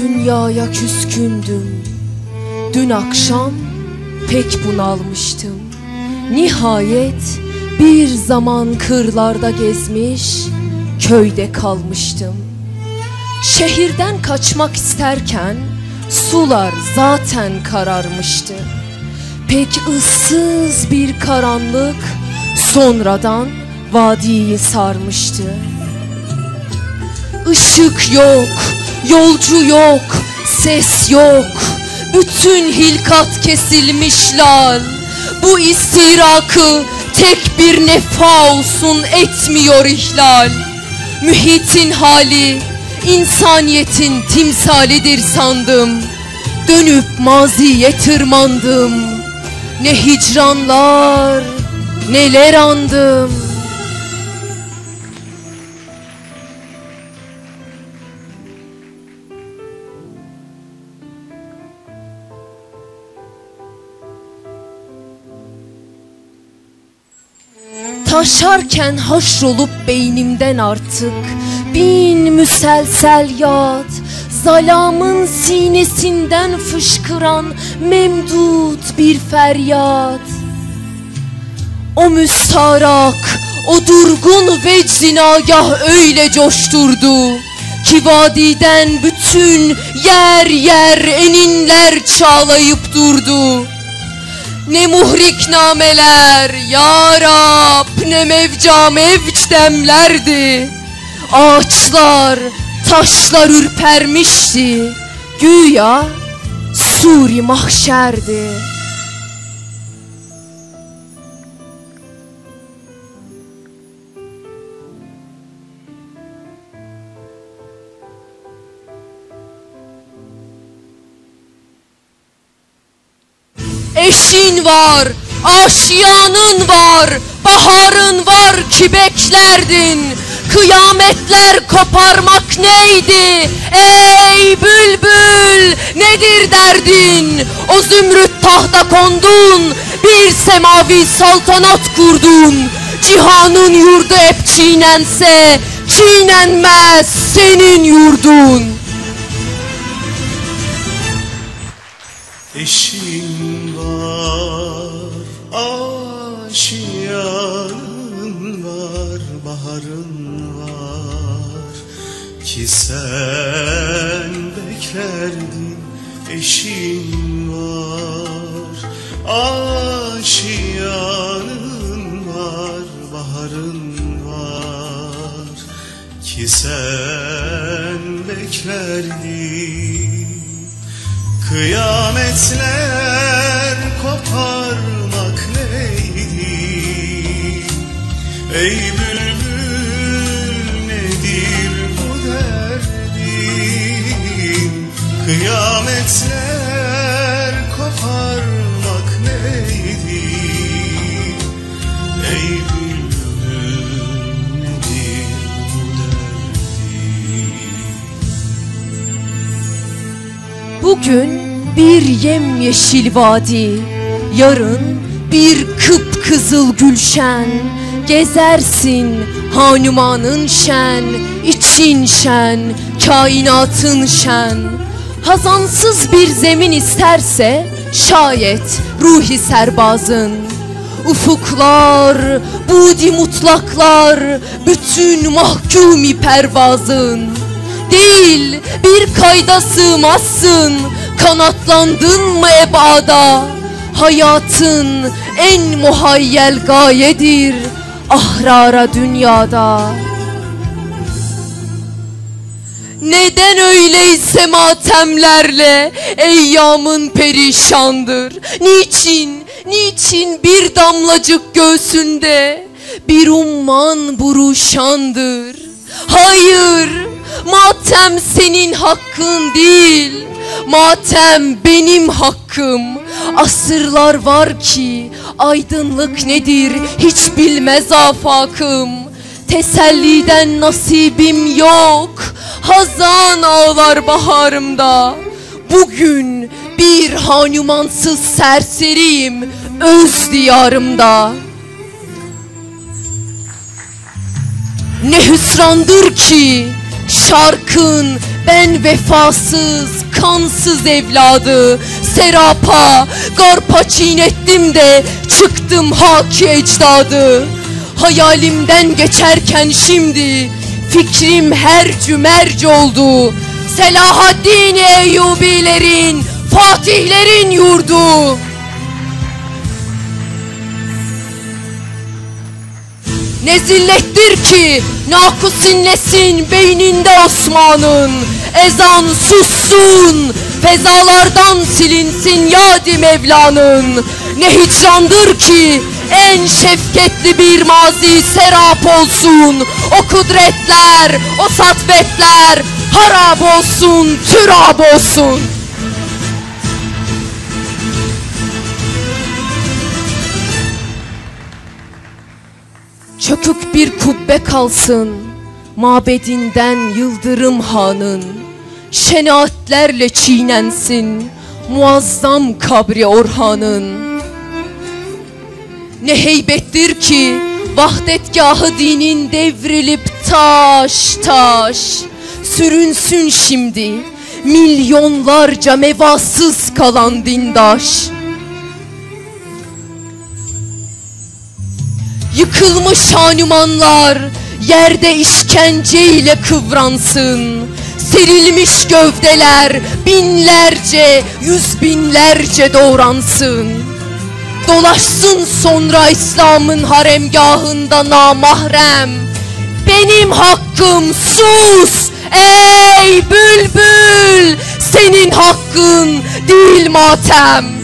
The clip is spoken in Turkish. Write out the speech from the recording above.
Dün dünyaya küskündüm. Dün akşam pek bunalmıştım. Nihayet bir zaman kırlarda gezmiş Köyde kalmıştım. Şehirden kaçmak isterken Sular zaten kararmıştı. Pek ıssız bir karanlık Sonradan vadiyi sarmıştı. Işık yok, yolcu yok, ses yok. Bütün hilkat kesilmiş lal. Bu istirakı tek bir nefa olsun etmiyor ihlal. Mühitin hali insaniyetin timsalidir sandım. Dönüp maziye tırmandım. Ne hicranlar, neler andım. Taşarken haşrolup beynimden artık. Bin müselsel yad Zalamın sinesinden fışkıran memdut bir feryat. O müstarak, o durgun vecdin agah öyle coşturdu Ki vadiden bütün yer yer eninler çağlayıp durdu ne muhrik nameler ya Rab ne mevca mevç demlerdi. Ağaçlar taşlar ürpermişti. Güya Suri mahşerdi Eşin var, aşiyanın var, baharın var ki beklerdin. Kıyametler koparmak neydi? Ey bülbül nedir derdin? O zümrüt tahta kondun, bir semavi saltanat kurdun. Cihanın yurdu hep çiğnense, çiğnenmez senin yurdun. Eşin Ki sen beklerdin, eşin var. Aşiyanın var, baharın var. Ki sen beklerdin. Kıyametler koparmak neydi? Ey bülbül Bugün bir yemyeşil vadi, yarın bir kıpkızıl gülşen. Gezersin hanumanın şen, için şen, kainatın şen. Hazansız bir zemin isterse şayet ruhi serbazın. Ufuklar, budi mutlaklar, bütün mahkumi pervazın. Değil bir kayda sığmazsın. Kanatlandın mı ebada? Hayatın en muhayyel gayedir Ahrara dünyada. Neden öyleyse matemlerle Eyyamın perişandır? Niçin, niçin bir damlacık göğsünde Bir umman buruşandır? Hayır, matem senin hakkın değil. Matem benim hakkım. Asırlar var ki aydınlık nedir? Hiç bilmez afakım. Teselliden nasibim yok. Hazan ağlar baharımda. Bugün bir hanumansız serseriyim öz diyarımda. Ne hüsrandır ki şarkın Ben vefasız, kansız evladı. Serapa, garpa çiğnettim de Çıktım haki ecdadı. Hayalimden geçerken şimdi Fikrim hercü merci oldu. Selahaddin Eyyubilerin Fatihlerin yurdu Ne zillettir ki nakus inlesin beyninde Osman'ın. Ezan sussun fezalardan silinsin yadi Mevla'nın. Ne hicrandır ki en şefketli bir mazi serap olsun. O kudretler, o satvetler harap olsun, türab olsun Çökük bir kubbe kalsın Mabedinden Yıldırım Han'ın. Şenaatlerle çiğnensin Muazzam kabri Orhan'ın. Ne heybettir ki Vahdetgahı dinin devrilip taş taş. Sürünsün şimdi Milyonlarca mevasız kalan dindaş Yıkılmış hanumanlar yerde işkenceyle kıvransın. Serilmiş gövdeler binlerce, yüz binlerce doğransın. Dolaşsın sonra İslam'ın haremgahında namahrem. Benim hakkım sus ey bülbül, senin hakkın değil matem.